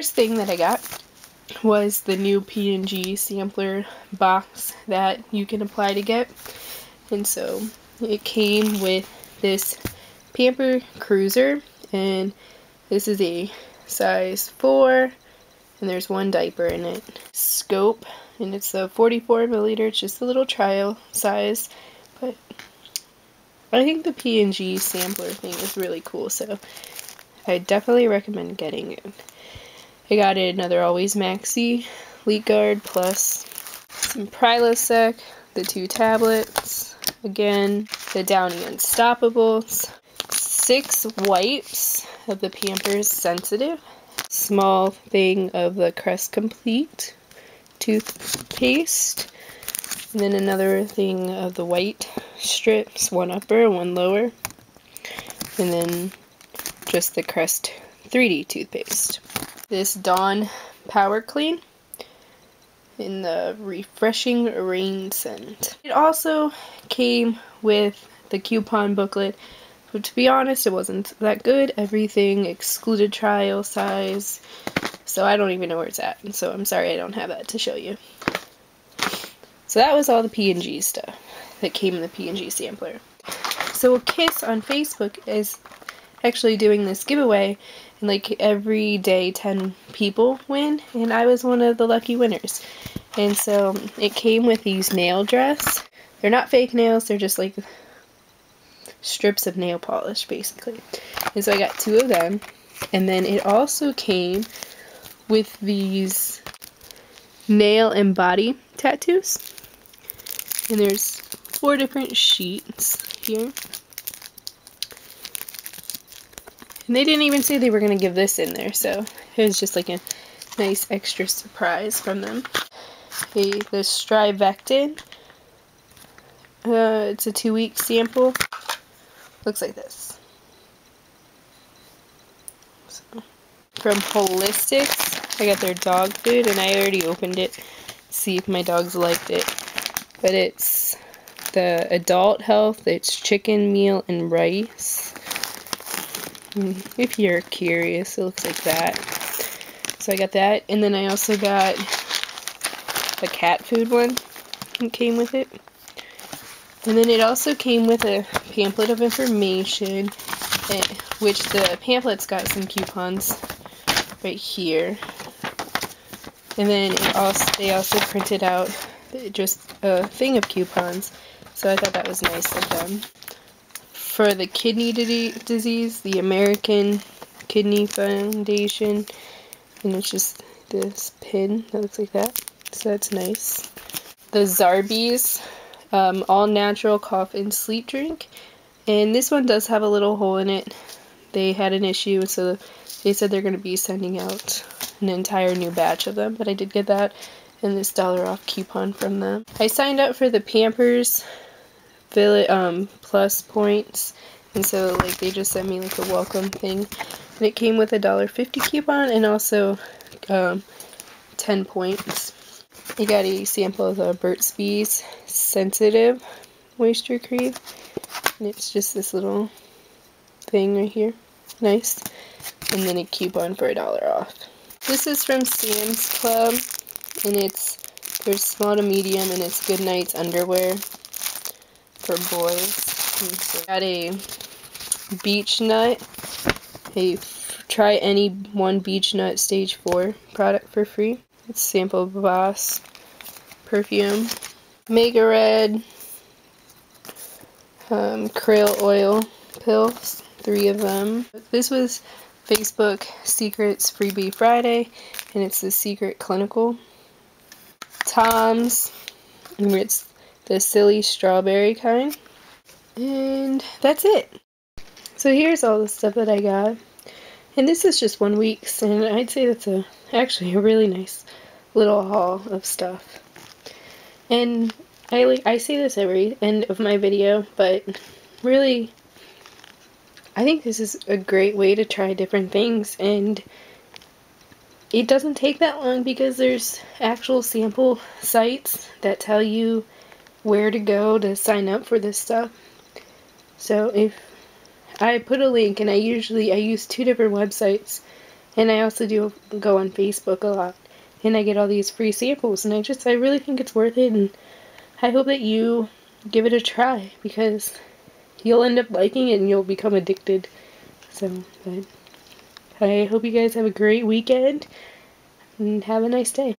First thing that I got was the new P&G sampler box that you can apply to get. And so it came with this Pamper Cruiser and this is a size 4 and there's one diaper in it. Scope and it's a 44 milliliter, it's just a little trial size but I think the P&G sampler thing is really cool so I definitely recommend getting it. I got another Always Maxi Leak Guard plus some Prilosec, the two tablets, again, the Downy Unstoppables, six wipes of the Pampers Sensitive, small thing of the Crest Complete toothpaste, and then another thing of the white strips, one upper, one lower, and then just the Crest 3D toothpaste this Dawn Power Clean in the Refreshing Rain scent. It also came with the coupon booklet, but to be honest, it wasn't that good. Everything excluded trial size, so I don't even know where it's at. And so I'm sorry I don't have that to show you. So that was all the P&G stuff that came in the P&G sampler. So a Kiss on Facebook is actually doing this giveaway and like every day 10 people win and I was one of the lucky winners. And so it came with these nail dress. They're not fake nails they're just like strips of nail polish basically. And so I got two of them. And then it also came with these nail and body tattoos. And there's four different sheets here And they didn't even say they were going to give this in there, so it was just like a nice extra surprise from them. Okay, the Strivectin. Uh, it's a two-week sample. Looks like this. So, from Holistics, I got their dog food, and I already opened it to see if my dogs liked it. But it's the adult health, it's chicken meal and rice. If you're curious, it looks like that. So I got that, and then I also got the cat food one that came with it. And then it also came with a pamphlet of information, eh, which the pamphlet's got some coupons right here. And then also they also printed out just a thing of coupons, so I thought that was nice of them for the kidney disease, the American Kidney Foundation, and it's just this pin that looks like that, so that's nice. The Zarbee's um, All Natural Cough and Sleep Drink, and this one does have a little hole in it. They had an issue, so they said they're going to be sending out an entire new batch of them, but I did get that and this dollar off coupon from them. I signed up for the Pampers Village, um, plus points. And so, like, they just sent me, like, a welcome thing. And it came with a dollar fifty coupon and also um, 10 points. I got a sample of the Burt's Bees Sensitive Moisture Cream. And it's just this little thing right here. Nice. And then a coupon for a dollar off. This is from Sam's Club. And it's, there's small to medium, and it's GoodNites underwear for boys. Got a Beech-Nut. Hey, try any one Beech-Nut stage 4 product for free. It's sample Boss perfume. Mega Red um, krill oil pills, three of them. This was Facebook Secrets Freebie Friday, and it's the Secret Clinical. Tom's, it's the silly strawberry kind. And that's it. So here's all the stuff that I got. And this is just one week's, and I'd say that's a actually a really nice little haul of stuff. And I like I say this every end of my video, but really I think this is a great way to try different things and it doesn't take that long because there's actual sample sites that tell you where to go to sign up for this stuff. So if I put a link and I usually I use two different websites And I also do go on Facebook a lot. And I get all these free samples. And I just, I really think it's worth it. And I hope that you give it a try. Because you'll end up liking it and you'll become addicted. So, but I hope you guys have a great weekend. And have a nice day.